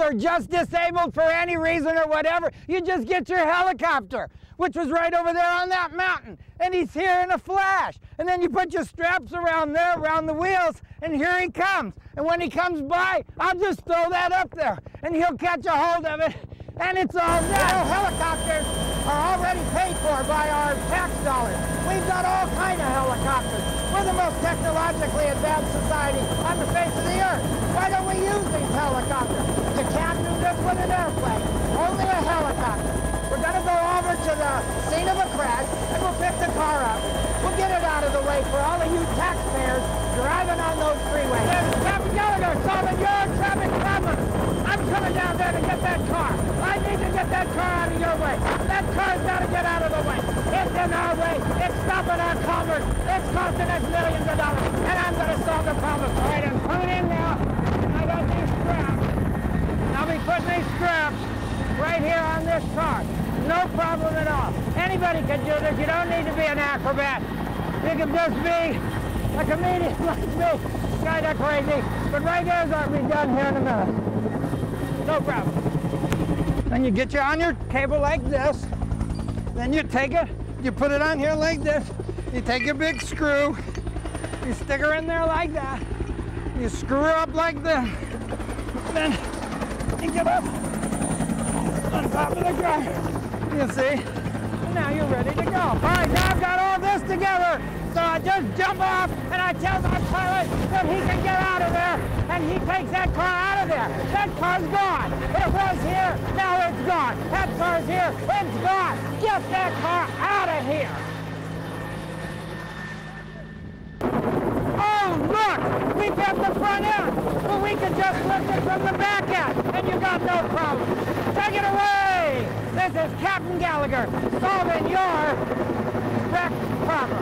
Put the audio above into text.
or just disabled for any reason or whatever, you just get your helicopter, which was right over there on that mountain. And he's here in a flash. And then you put your straps around there, around the wheels, and here he comes. And when he comes by, I'll just throw that up there, and he'll catch a hold of it and it's all done. Helicopters are already paid for by our tax dollars. We've got all kind of helicopters. We're the most technologically advanced society on the face of the earth. Why don't we use these helicopters? You can't do this with an airplane, only a helicopter. We're going to go over to the scene of a crash, and we'll pick the car up. We'll get it out of the way for all of you taxpayers driving on those freeways. There's Captain Gallagher, solving your traffic problem. I'm coming down there to get that car. I need to get that car out of your way. That car's got to get out of the way. It's in our way. It's stopping our commerce. It's costing us millions of dollars. And I'm going to solve the problem. All right, I'm coming in now. I got these straps. I'll be putting these straps right here on this car. No problem at all. Anybody can do this. You don't need to be an acrobat. You can just be a comedian like me. Kind of crazy. But right there's what we've done here in a minute. No problem. Then you get you on your cable like this. Then you take it, you put it on here like this. You take a big screw, you stick her in there like that. You screw her up like this. Then you get up on top of the ground. You see? Now you're ready to go. All right, now I've got all this together. Just jump off and I tell my pilot that he can get out of there and he takes that car out of there. That car's gone. It was here, now it's gone. That car's here, it's gone. Get that car out of here. Oh, look, we've got the front end, but we can just lift it from the back end, and you got no problem. Take it away. This is Captain Gallagher solving your wrecked problem.